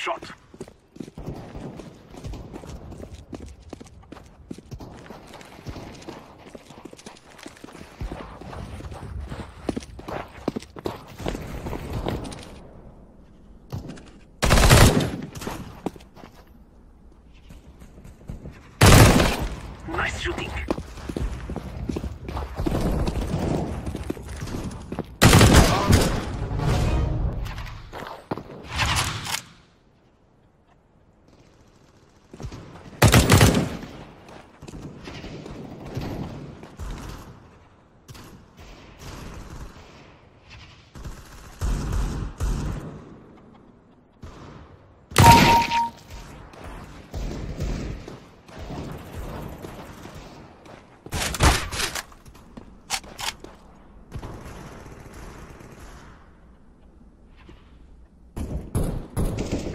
shot.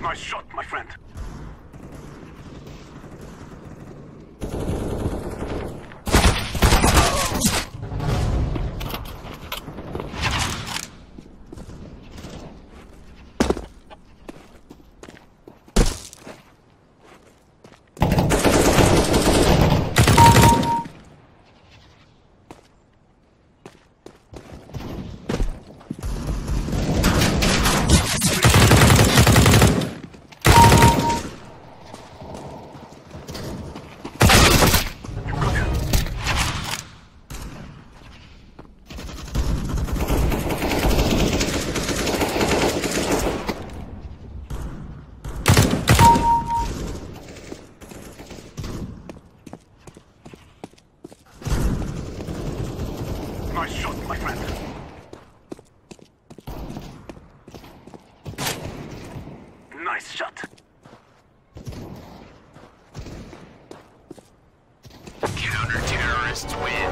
Nice shot, my friend. Terrorists win.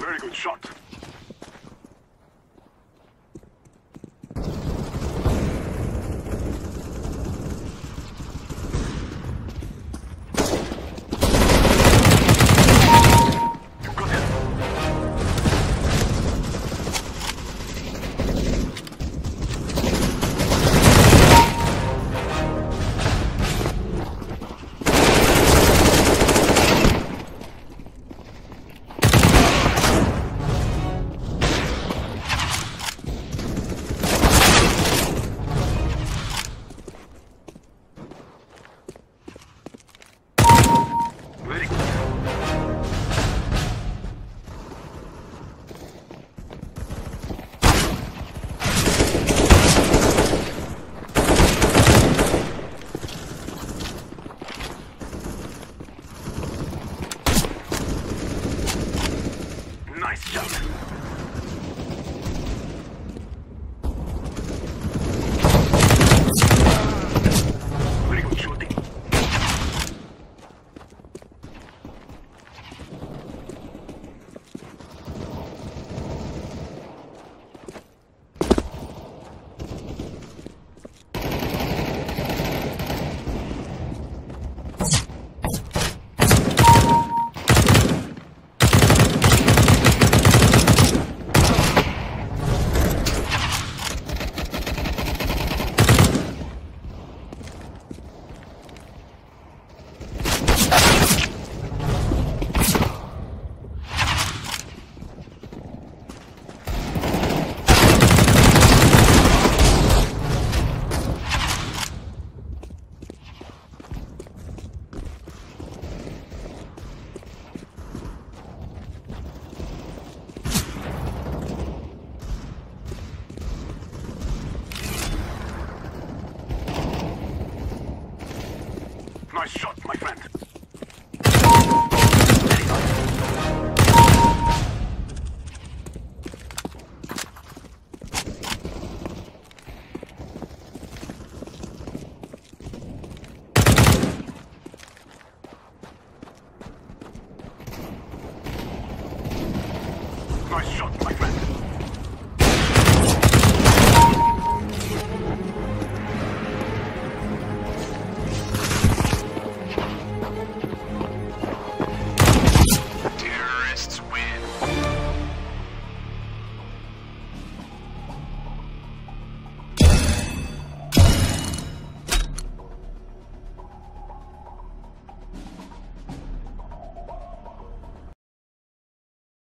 Very good shot. Nice job.